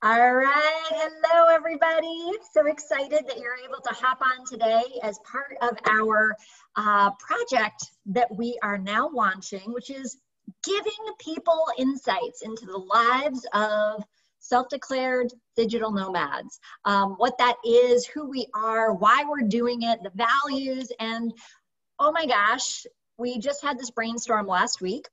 All right. Hello, everybody. So excited that you're able to hop on today as part of our uh, project that we are now launching, which is giving people insights into the lives of self-declared digital nomads um, what that is who we are why we're doing it the values and oh my gosh we just had this brainstorm last week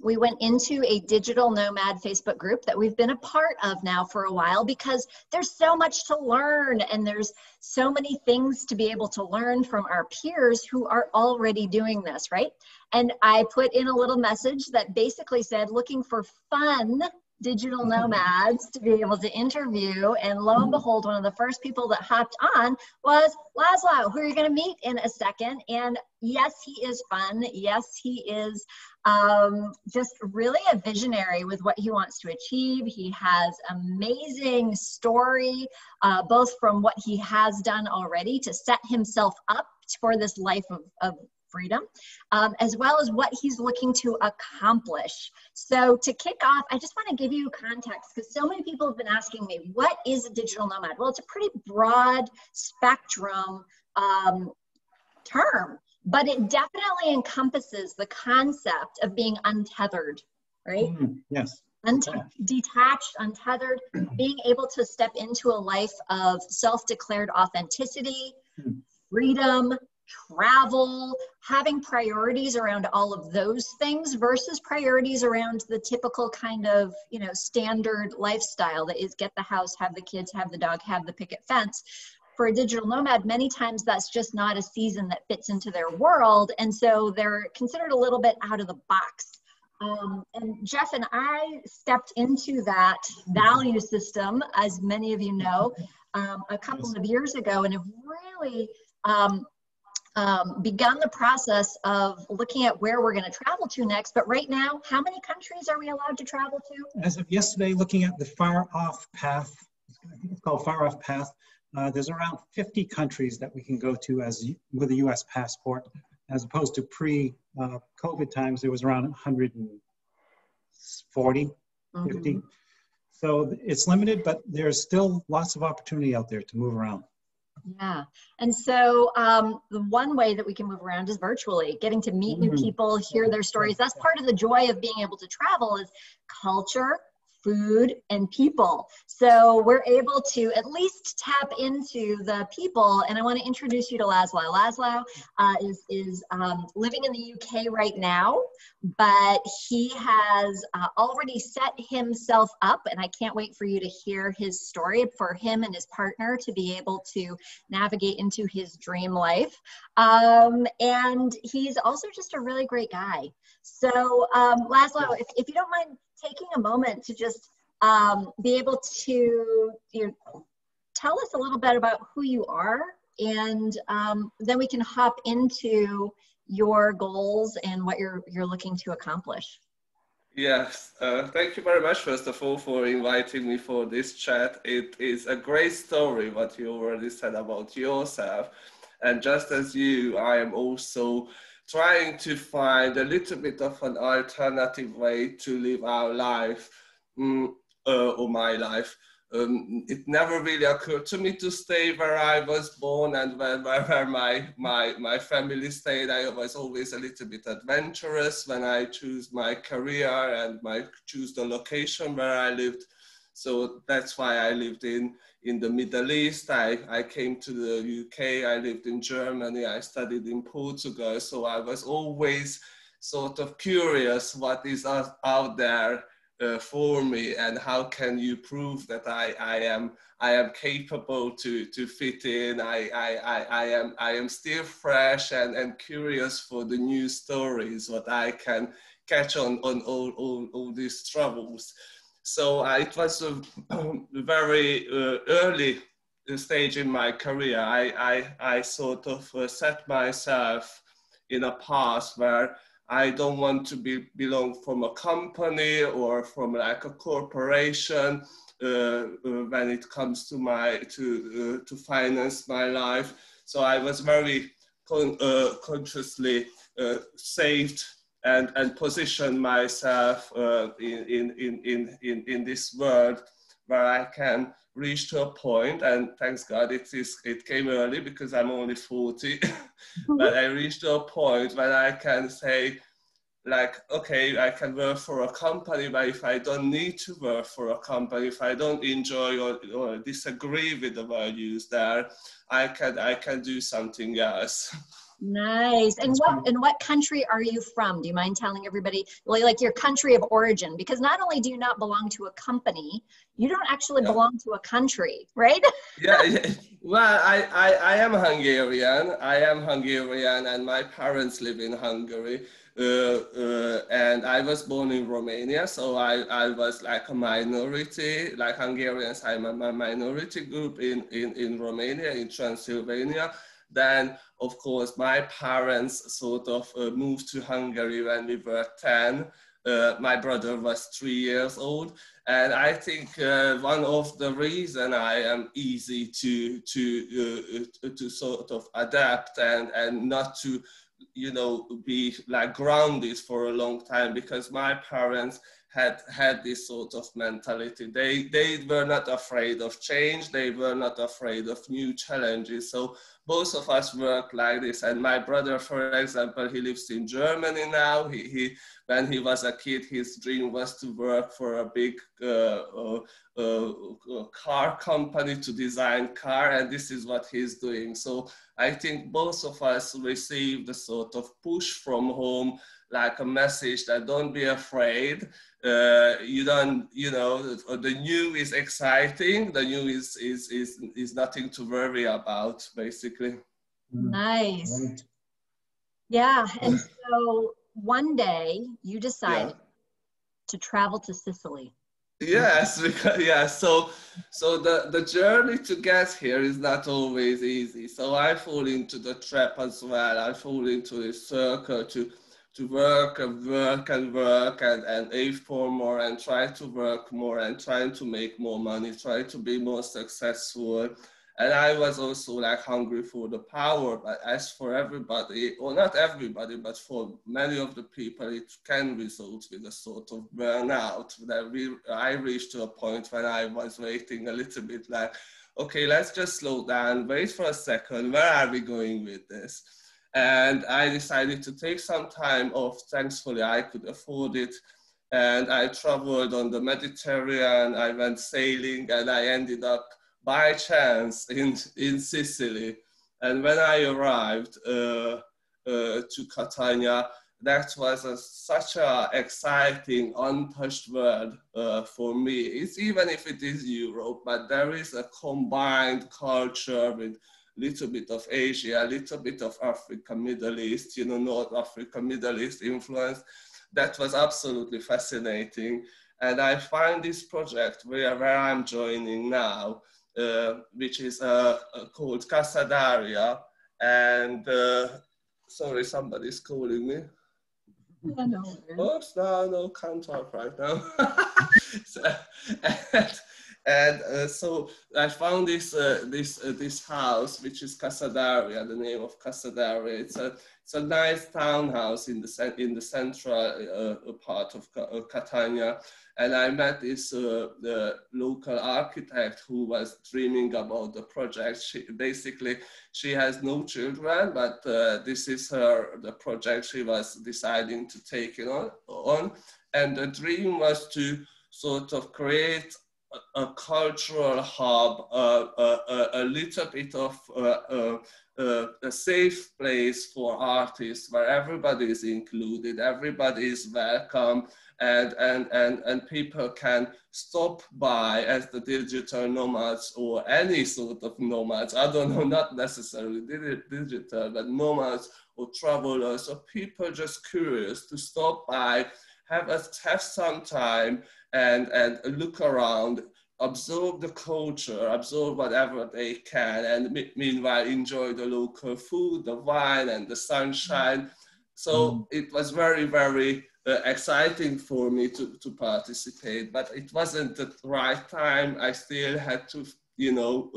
we went into a digital nomad Facebook group that we've been a part of now for a while because there's so much to learn and there's so many things to be able to learn from our peers who are already doing this, right? And I put in a little message that basically said looking for fun digital nomads to be able to interview. And lo and behold, one of the first people that hopped on was Laszlo, who you're going to meet in a second. And yes, he is fun. Yes, he is um, just really a visionary with what he wants to achieve. He has amazing story, uh, both from what he has done already to set himself up for this life of, of freedom, um, as well as what he's looking to accomplish. So to kick off, I just want to give you context because so many people have been asking me, what is a digital nomad? Well, it's a pretty broad spectrum um, term, but it definitely encompasses the concept of being untethered, right? Mm, yes. detached, untethered, being able to step into a life of self declared authenticity, hmm. freedom, travel, having priorities around all of those things versus priorities around the typical kind of, you know, standard lifestyle that is get the house, have the kids, have the dog, have the picket fence. For a digital nomad, many times that's just not a season that fits into their world. And so they're considered a little bit out of the box. Um, and Jeff and I stepped into that value system, as many of you know, um, a couple of years ago, and have really um, um, begun the process of looking at where we're going to travel to next. But right now, how many countries are we allowed to travel to? As of yesterday, looking at the far off path, I think it's called far off path. Uh, there's around 50 countries that we can go to as with a U.S. passport, as opposed to pre-COVID uh, times. There was around 140, mm-hmm. 50. So it's limited, but there's still lots of opportunity out there to move around. Yeah. And so um, the one way that we can move around is virtually, getting to meet new mm-hmm. people, hear their stories. That's part of the joy of being able to travel is culture, food and people. So we're able to at least tap into the people. And I want to introduce you to Laszlo. Laszlo uh, is, is um, living in the UK right now, but he has uh, already set himself up. And I can't wait for you to hear his story for him and his partner to be able to navigate into his dream life. Um, and he's also just a really great guy. So, um, Laszlo, if, if you don't mind taking a moment to just um, be able to you know, tell us a little bit about who you are, and um, then we can hop into your goals and what you're you're looking to accomplish. Yes, uh, thank you very much, first of all, for inviting me for this chat. It is a great story what you already said about yourself. And just as you, I am also trying to find a little bit of an alternative way to live our life mm, uh, or my life. Um, it never really occurred to me to stay where I was born and where, where my, my, my family stayed. I was always a little bit adventurous when I choose my career and my choose the location where I lived. So that's why I lived in, in the Middle East. I, I came to the UK, I lived in Germany, I studied in Portugal. So I was always sort of curious what is out there uh, for me and how can you prove that I, I am I am capable to, to fit in. I, I, I, I, am, I am still fresh and, and curious for the new stories, what I can catch on, on all, all, all these troubles. So uh, it was a very uh, early stage in my career. I, I, I sort of uh, set myself in a path where I don't want to be belong from a company or from like a corporation uh, uh, when it comes to my to uh, to finance my life. So I was very con consciously saved and, and position myself uh, in, in, in, in, in this world where I can reach to a point, and thanks God it is it came early because I'm only 40, but I reached to a point where I can say, like, okay, I can work for a company, but if I don't need to work for a company, if I don't enjoy or, or disagree with the values there, I can I can do something else. Nice. And what and what country are you from? Do you mind telling everybody like your country of origin? Because not only do you not belong to a company, you don't actually yeah. belong to a country, right? yeah, yeah. Well, I, I, I am Hungarian. I am Hungarian, and my parents live in Hungary. Uh, uh, and I was born in Romania, so I, I was like a minority, like Hungarians, I'm a minority group in, in, in Romania, in Transylvania. Then, of course, my parents sort of uh, moved to Hungary when we were 10. Uh, my brother was three years old. And I think uh, one of the reason I am easy to, to, uh, to sort of adapt and, and not to, you know, be like grounded for a long time because my parents had had this sort of mentality. They they were not afraid of change. They were not afraid of new challenges. So both of us work like this. And my brother, for example, he lives in Germany now. He, he when he was a kid, his dream was to work for a big uh, uh, uh, car company to design car, and this is what he's doing. So I think both of us received a sort of push from home, like a message that don't be afraid. Uh, you don't, you know, the new is exciting. The new is is is is nothing to worry about, basically. Nice. Yeah, and so one day you decided yeah. to travel to Sicily. Yes, because yeah. So, so the the journey to get here is not always easy. So I fall into the trap as well. I fall into this circle to to work and work and work and, and aim for more and try to work more and trying to make more money, try to be more successful and I was also like hungry for the power. But as for everybody, or not everybody, but for many of the people, it can result with a sort of burnout. That we, I reached to a point when I was waiting a little bit, like, okay, let's just slow down, wait for a second. Where are we going with this? And I decided to take some time off. Thankfully, I could afford it and I traveled on the Mediterranean. I went sailing, and I ended up by chance in, in Sicily. And when I arrived uh, uh, to Catania, that was a, such an exciting, untouched world uh, for me. It's even if it is Europe, but there is a combined culture with little bit of Asia, a little bit of Africa, Middle East, you know, North Africa, Middle East influence. That was absolutely fascinating. And I find this project where, where I'm joining now uh, which is uh, uh, called Casa d'Aria. And sorry, somebody's calling me. Yeah, no. Oops, no, no, can't talk right now. so, and, and uh, so I found this uh, this uh, this house, which is Casa d'Aria, the name of Casa d'Aria. It's a it's a nice townhouse in the in the central part of Catania, and I met this uh, the local architect who was dreaming about the project. She basically she has no children, but uh, this is her the project she was deciding to take it on, on. And the dream was to sort of create a, cultural hub, a, a, little bit of uh, uh, uh, a safe place for artists where everybody is included, everybody is welcome, and, and, and, and people can stop by as the digital nomads or any sort of nomads. I don't know, not necessarily digital, but nomads or travelers or people just curious to stop by, have, a, have some time and, and look around absorb the culture, absorb whatever they can, and meanwhile enjoy the local food, the wine, and the sunshine. So mm. it was very, very uh, exciting for me to, to participate, but it wasn't the right time. I still had to, you know,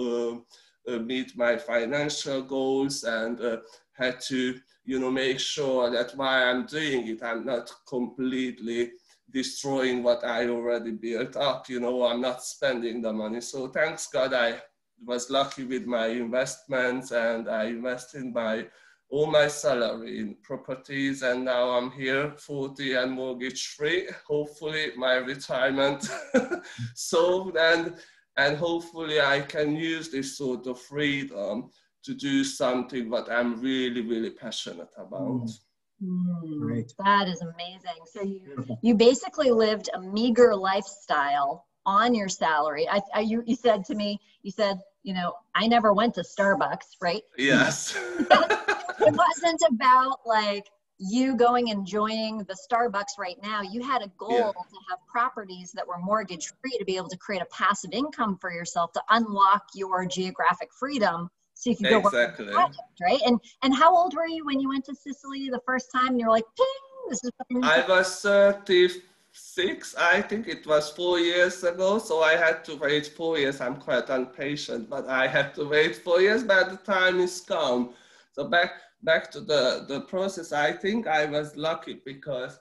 uh, uh, meet my financial goals and uh, had to, you know, make sure that while I'm doing it, I'm not completely destroying what I already built up. You know, I'm not spending the money. So thanks God, I was lucky with my investments and I invested my all my salary in properties and now I'm here 40 and mortgage free. Hopefully my retirement so and and hopefully I can use this sort of freedom to do something that I'm really, really passionate about. Mm. Mm, Great. That is amazing. So you you basically lived a meager lifestyle on your salary. I, I you, you said to me, you said, you know, I never went to Starbucks, right? Yes. it wasn't about like you going enjoying the Starbucks right now. You had a goal yeah. to have properties that were mortgage free to be able to create a passive income for yourself to unlock your geographic freedom so you could go exactly. work project, right? And and how old were you when you went to Sicily the first time? And you're like, ping, this is. I was 36. I think it was four years ago. So I had to wait four years. I'm quite impatient, but I had to wait four years. But the time is come. So back back to the the process. I think I was lucky because.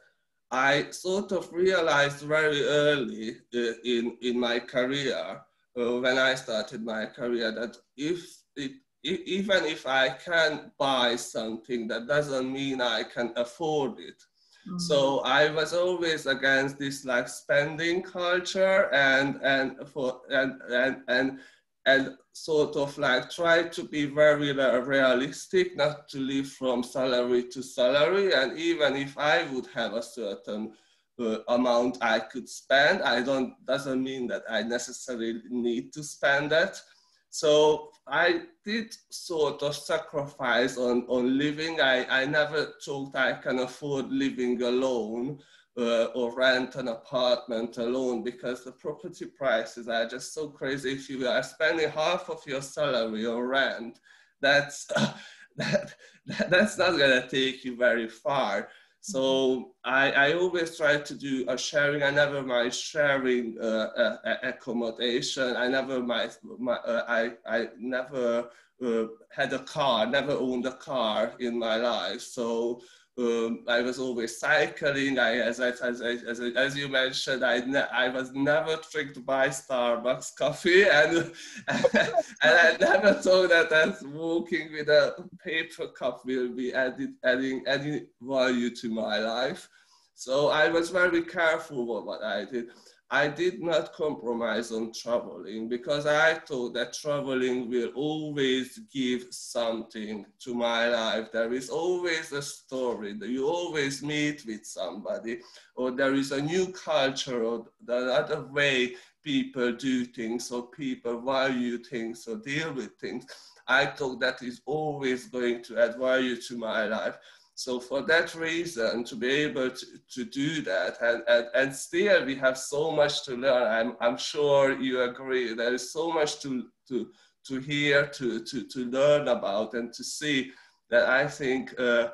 I sort of realized very early uh, in, in my career, uh, when I started my career, that if it even if I can buy something, that doesn't mean I can afford it. Mm-hmm. So I was always against this like spending culture and and for and and and and sort of like try to be very realistic, not to live from salary to salary. And even if I would have a certain uh, amount I could spend, I don't doesn't mean that I necessarily need to spend that. So I did sort of sacrifice on, on living. I, I never thought I can afford living alone uh, or rent an apartment alone because the property prices are just so crazy. If you are spending half of your salary on rent, that's, that, that's not gonna take you very far. So I, I always try to do a sharing. I never mind sharing uh, uh, accommodation. I never mind. My, uh, I I never uh, had a car. Never owned a car in my life. So um, I was always cycling. I, as, I, as, I, as, as you mentioned, I, I was never tricked by Starbucks coffee, and and I never thought that walking with a paper cup will be added, adding any value to my life. So I was very careful with what I did. I did not compromise on traveling because I thought that traveling will always give something to my life. There is always a story that you always meet with somebody, or there is a new culture or the other way people do things, or people value things, or deal with things. I thought that is always going to add value to my life. So for that reason, to be able to, to do that, and, and, and still we have so much to learn. I'm, I'm sure you agree. There is so much to, to, to hear, to, to, to learn about, and to see that I think uh,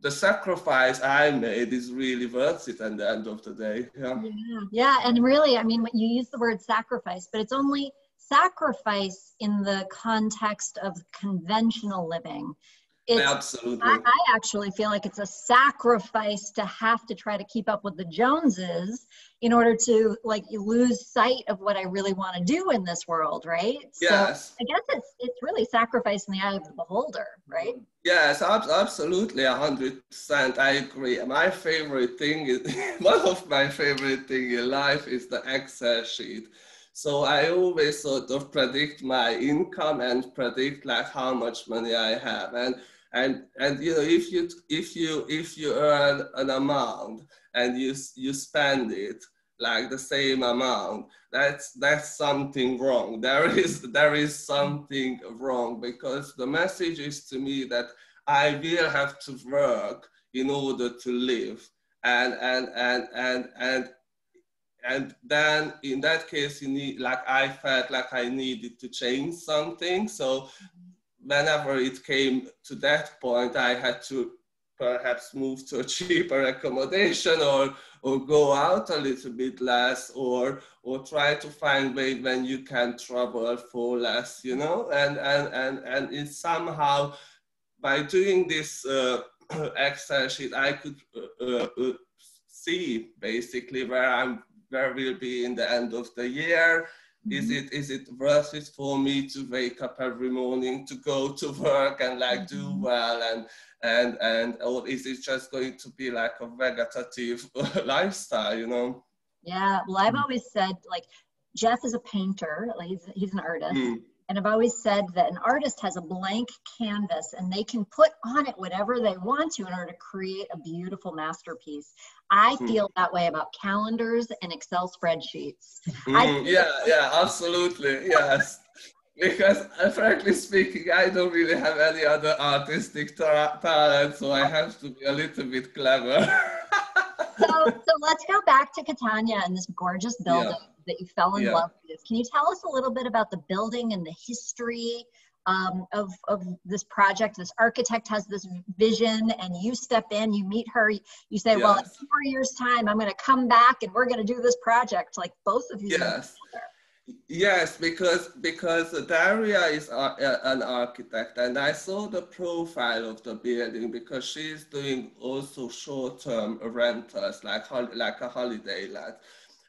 the sacrifice I made is really worth it at the end of the day. Yeah. yeah. Yeah. And really, I mean, you use the word sacrifice, but it's only sacrifice in the context of conventional living it's, Absolutely. I, I, actually feel like it's a sacrifice to have to try to keep up with the Joneses in order to like you lose sight of what I really want to do in this world, right? Yes. So I guess it's it's really sacrifice in the eye of the beholder, right? Yes, absolutely, a hundred percent. I agree. My favorite thing is one of my favorite thing in life is the Excel sheet so I always sort of predict my income and predict like how much money I have. And and and you know if you if you if you earn an amount and you you spend it like the same amount that's that's something wrong. There is there is something wrong because the message is to me that i will have to work in order to live. And and and and and and then in that case you need like i felt like i needed to change something. So whenever it came to that point i had to perhaps move to a cheaper accommodation or or go out a little bit less or or try to find way when you can travel for less you know and and and and it's somehow by doing this uh, excel sheet i could uh, uh, see basically where I'm where we'll be in the end of the year. Mm-hmm. Is it is it worth it for me to wake up every morning to go to work and like mm-hmm. do well and and and or is it just going to be like a vegetative lifestyle, you know? Yeah, well, I've always said like Jeff is a painter, like he's he's an artist. Mm. And I've always said that an artist has a blank canvas and they can put on it whatever they want to in order to create a beautiful masterpiece. I mm. feel that way about calendars and Excel spreadsheets. Mm, yeah, yeah, absolutely. Yes. because uh, frankly speaking, I don't really have any other artistic ta- talent, so I have to be a little bit clever. so, so let's go back to Catania and this gorgeous building. Yeah that you fell in yeah. love with. Can you tell us a little bit about the building and the history um, of, of this project? This architect has this vision, and you step in, you meet her, you say, yes. Well, in four years' time, I'm going to come back and we're going to do this project. Like both of you. Yes. Yes, because because Daria is a, an architect, and I saw the profile of the building because she's doing also short-term rentals, like like a holiday let.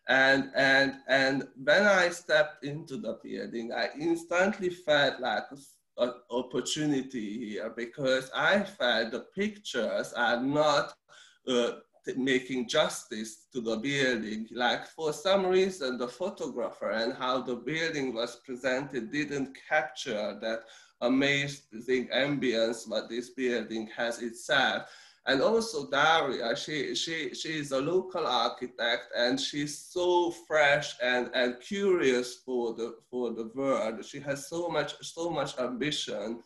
And, and, and when I stepped into the building, I instantly felt like an opportunity here because I felt the pictures are not uh, making justice to the building. Like for some reason, the photographer and how the building was presented didn't capture that amazing ambience what this building has itself and also Daria, she, she, she is a local architect and she's so fresh and, and curious for the, for the world. She has so much, so much ambition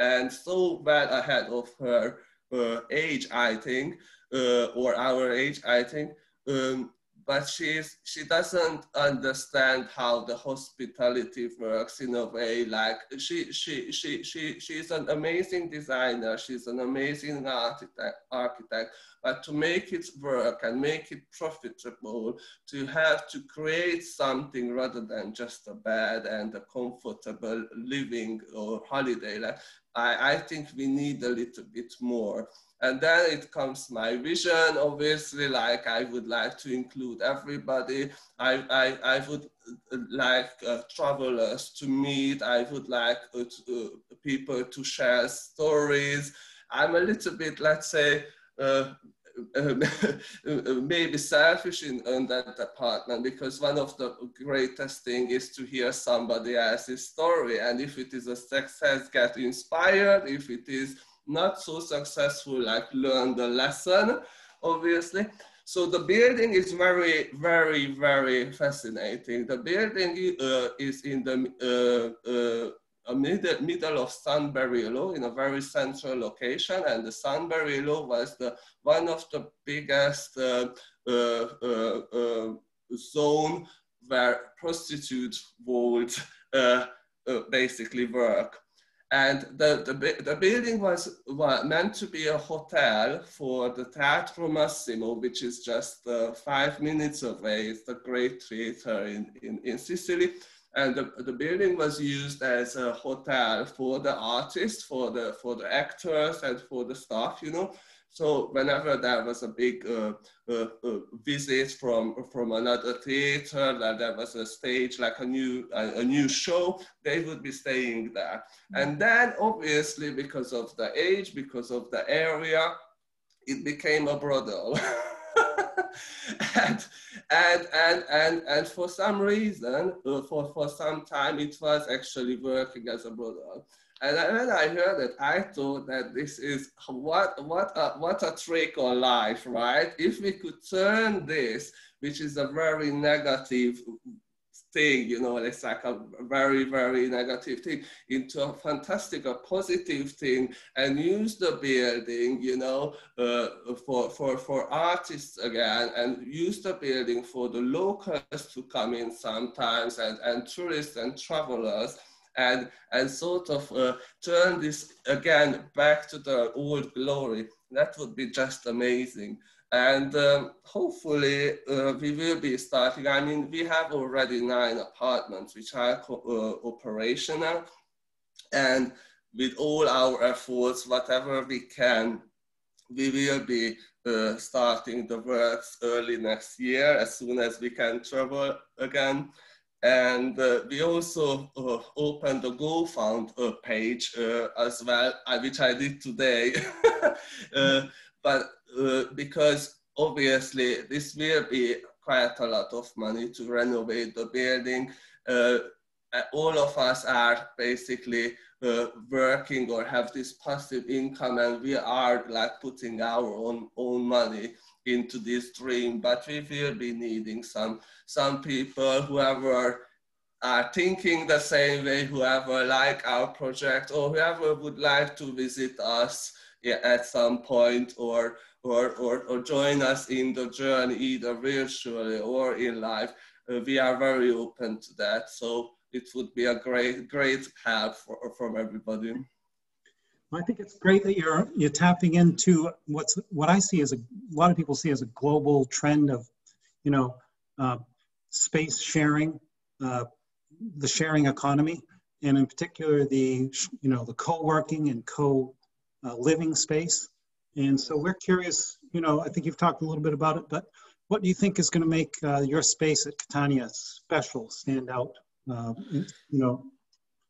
and so well ahead of her uh, age, I think, uh, or our age, I think. Um, but she's she doesn't understand how the hospitality works in a way like she she she she she's an amazing designer she's an amazing architect architect but to make it work and make it profitable to have to create something rather than just a bed and a comfortable living or holiday like i i think we need a little bit more and then it comes my vision, obviously, like I would like to include everybody. I, I, I would uh, like uh, travelers to meet. I would like uh, to, uh, people to share stories. I'm a little bit, let's say, uh, maybe selfish in, in, that department because one of the greatest thing is to hear somebody else's story and if it is a success get inspired if it is not so successful like learn the lesson, obviously. So the building is very, very, very fascinating. The building uh, is in the uh, uh, middle, middle of San Berillo in a very central location. And the San Berillo was the, one of the biggest uh, uh, uh, zone where prostitutes would basically work. And the, the, the building was, was meant to be a hotel for the Teatro Massimo, which is just uh, five minutes away. It's a great theater in, in, in Sicily. And the, the building was used as a hotel for the artists, for the, for the actors and for the staff, you know. So whenever there was a big uh, uh, uh, visit from from another theater, that there was a stage like a new a, a new show, they would be staying there. And then obviously because of the age, because of the area, it became a brothel. and, and, and, and, and for some reason, uh, for, for some time, it was actually working as a brothel. And when I heard it, I thought that this is what what a, what a trick on life, right? If we could turn this, which is a very negative thing, you know, it's like a very, very negative thing, into a fantastic, a positive thing, and use the building, you know, uh, for, for, for artists again, and use the building for the locals to come in sometimes, and, and tourists and travelers and, and sort of uh, turn this again back to the old glory. That would be just amazing. And um, hopefully uh, we will be starting. I mean, we have already nine apartments which are uh, operational. And with all our efforts, whatever we can, we will be uh, starting the works early next year as soon as we can travel again. And uh, we also uh, opened a GoFund uh, page uh, as well, uh, which I did today. but because obviously this will be quite a lot of money to renovate the building. All of us are basically uh, working or have this passive income and we are like putting our own own money into this dream but we will be needing some some people whoever are thinking the same way whoever like our project or whoever would like to visit us at some point or or, or, or join us in the journey either virtually or in life uh, we are very open to that. So it would be a great, great help for, from everybody. I think it's great that you're you're tapping into what's what I see as a, a lot of people see as a global trend of, you know, uh, space sharing, uh, the sharing economy, and in particular the you know the co-working and co-living space. And so we're curious. You know, I think you've talked a little bit about it, but what do you think is going to make uh, your space at Catania special, stand out? Uh, you know.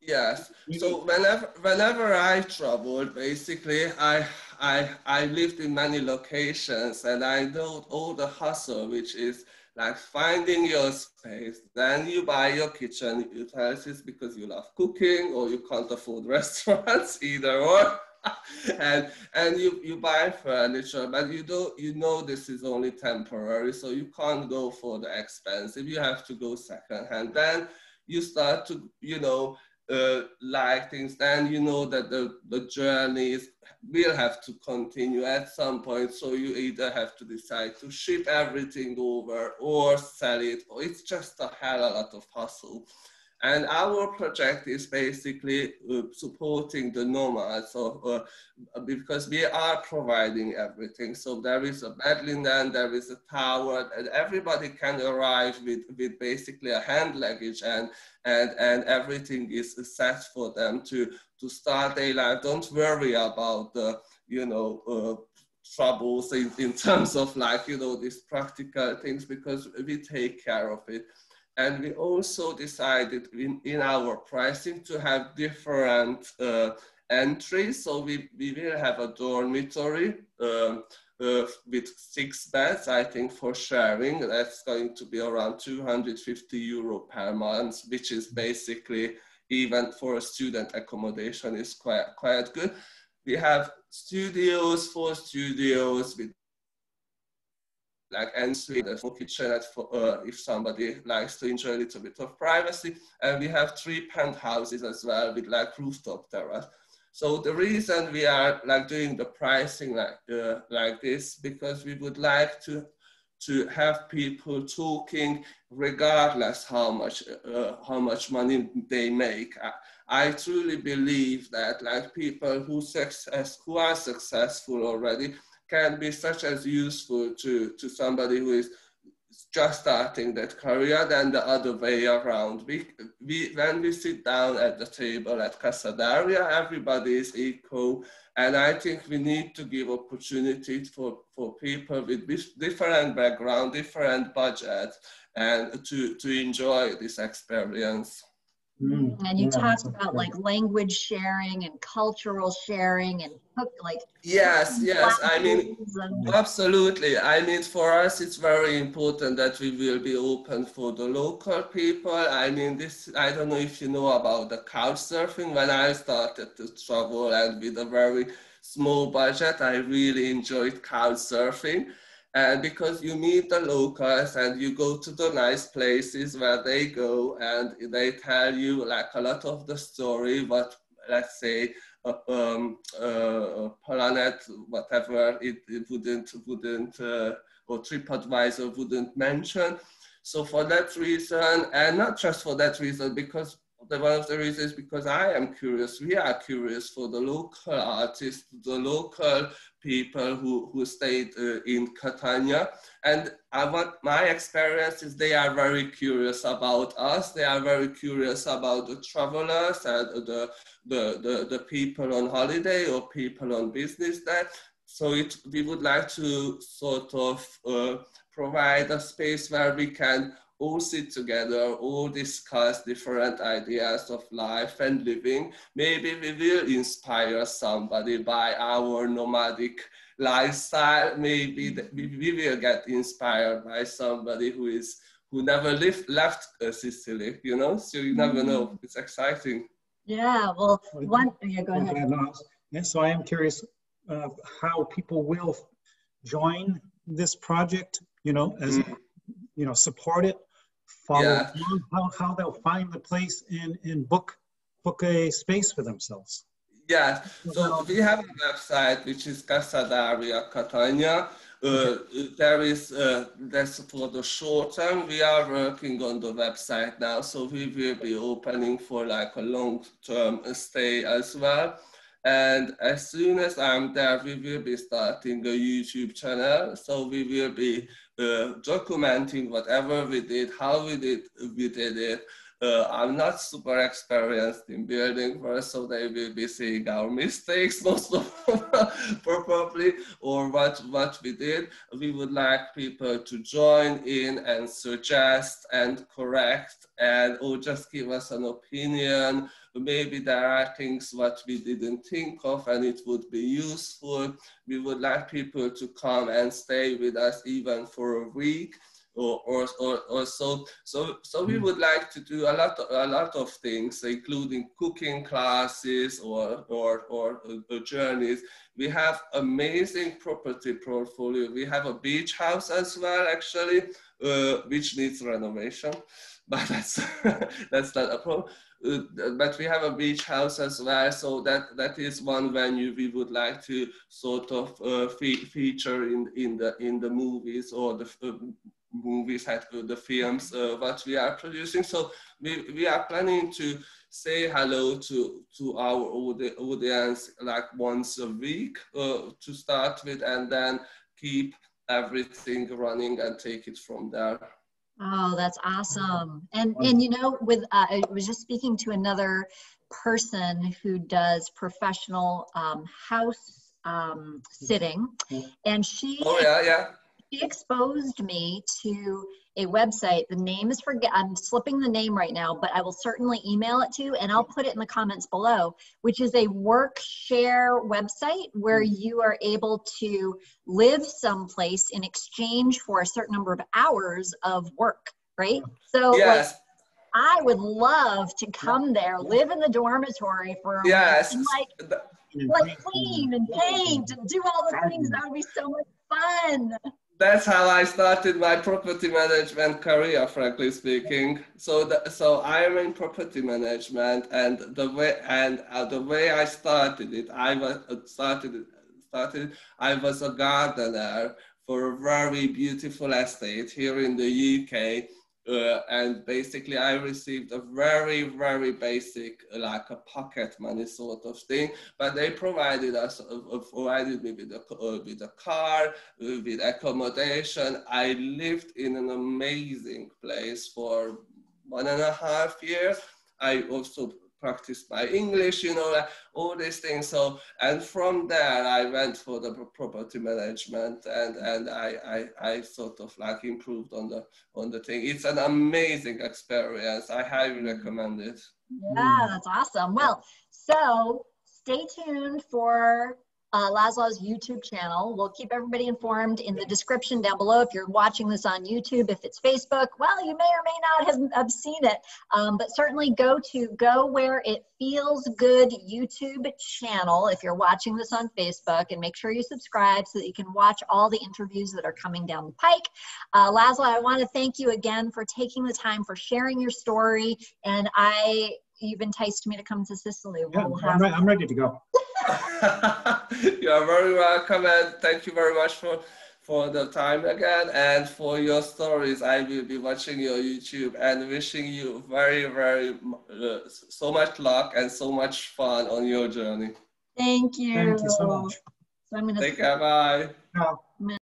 Yes. So whenever whenever I traveled, basically I I I lived in many locations and I know all the hustle, which is like finding your space. Then you buy your kitchen utensils because you love cooking or you can't afford restaurants either or. and and you you buy furniture but you don't you know this is only temporary so you can't go for the expensive you have to go secondhand. then you start to, you know, uh, like things, then you know that the, the journey is, will have to continue at some point. So you either have to decide to ship everything over or sell it, or it's just a hell of a lot of hustle. And our project is basically uh, supporting the nomads so, uh, because we are providing everything. So there is a bed linen, there is a tower, and everybody can arrive with, with basically a hand luggage and, and, and everything is set for them to, to start their life. Don't worry about the, you know, uh, troubles in, in terms of like, you know, these practical things because we take care of it. And we also decided in, in our pricing to have different uh, entries. So we, we will have a dormitory um, uh, with six beds, I think, for sharing. That's going to be around 250 euro per month, which is basically even for a student accommodation is quite, quite good. We have studios, four studios with like ensuite there's no kitchenette for uh, if somebody likes to enjoy a little bit of privacy. And we have three penthouses as well with like rooftop terrace. So the reason we are like doing the pricing like uh, like this because we would like to to have people talking regardless how much uh, how much money they make. I, I, truly believe that like people who success who are successful already can be such as useful to, to somebody who is just starting that career than the other way around. We, we, when we sit down at the table at Casa d'Aria, everybody is equal. And I think we need to give opportunities for, for people with different background, different budget, and to, to enjoy this experience. Mm, and you yeah, talked about like language sharing and cultural sharing and like yes yes i mean and... absolutely. I mean for us it's very important that we will be open for the local people. I mean this i don't know if you know about the couch surfing when i started to travel and with a very small budget i really enjoyed couch surfing and because you meet the locals and you go to the nice places where they go and they tell you like a lot of the story what let's say uh, um, uh, planet whatever it, it wouldn't wouldn't uh, or TripAdvisor wouldn't mention. So for that reason and not just for that reason because the, one of the reasons because I am curious, we are curious for the local artists, the local people who, who stayed uh, in Catania. And I want, my experience is they are very curious about us. They are very curious about the travelers and the, the, the, the people on holiday or people on business there. so it, we would like to sort of uh, provide a space where we can all sit together, all discuss different ideas of life and living. Maybe we will inspire somebody by our nomadic lifestyle. Maybe we will get inspired by somebody who is who never lived, left uh, Sicily, you know? So you never know. Mm-hmm. It's exciting. Yeah, well, one, yeah, go ahead. And so I am curious uh, how people will join this project, you know, as, mm. you know, support it follow yeah. how, how they'll find the place and, and book book a space for themselves. Yeah, so we have a website which is Casa d'Aria Catania. Uh, there is uh, that's for the short term. We are working on the website now, so we will be opening for like a long term stay as well. And as soon as I'm there, we will be starting a YouTube channel. So we will be Uh, documenting whatever we did, how we did, we did it. Uh, I'm not super experienced in building first, so they will be seeing our mistakes most of probably, or what, what we did. We would like people to join in and suggest and correct and or just give us an opinion maybe there are things what we didn't think of and it would be useful. We would like people to come and stay with us even for a week or, or, or, or so. So, so we mm. would like to do a lot, of, a lot of things, including cooking classes or, or, or, or journeys. We have amazing property portfolio. We have a beach house as well, actually, uh, which needs renovation, but that's, that's not a problem. Uh, but we have a beach house as well. So that that is one venue we would like to sort of uh, fe feature in in the in the movies or the uh, movies the films uh, what we are producing. So we we are planning to say hello to to our audience like once a week uh, to start with, and then keep everything running and take it from there. Oh, that's awesome. And and you know, with uh, I was just speaking to another person who does professional um, house um, sitting, and she oh yeah yeah. she exposed me to a website. The name is forget. I'm slipping the name right now, but I will certainly email it to you, and I'll put it in the comments below. Which is a work share website where mm. you are able to live someplace in exchange for a certain number of hours of work. Right. So yes. Like, I would love to come there, live in the dormitory for yes. like like clean and paint and do all the things. That would be so much fun that's how I started my property management career, frankly speaking. So, the, so I am in property management, and the way and uh, the way I started it, I was uh, started started. I was a gardener for a very beautiful estate here in the UK uh, and basically I received a very, very basic, like a pocket money sort of thing, but they provided us, uh, uh provided me with a, uh, with a car, uh, with accommodation. I lived in an amazing place for one and a half years. I also practiced my English, you know, all these things. So, and from there, I went for the property management, and and I, I I sort of like improved on the on the thing. It's an amazing experience. I highly mm. recommend it. Yeah, that's awesome. Well, so stay tuned for uh, Laszlo's YouTube channel. We'll keep everybody informed in the description down below. If you're watching this on YouTube, if it's Facebook, well, you may or may not have, have seen it, um, but certainly go to Go Where It Feels Good YouTube channel if you're watching this on Facebook and make sure you subscribe so that you can watch all the interviews that are coming down the pike. Uh, Laszlo, I want to thank you again for taking the time for sharing your story and I you've enticed me to come to Sicily. Yeah, we'll I'm, re- I'm ready to go. you are very welcome and thank you very much for for the time again and for your stories. I will be watching your YouTube and wishing you very, very uh, so much luck and so much fun on your journey. Thank you. Thank you so much. So I'm gonna Take care. Bye. Ciao.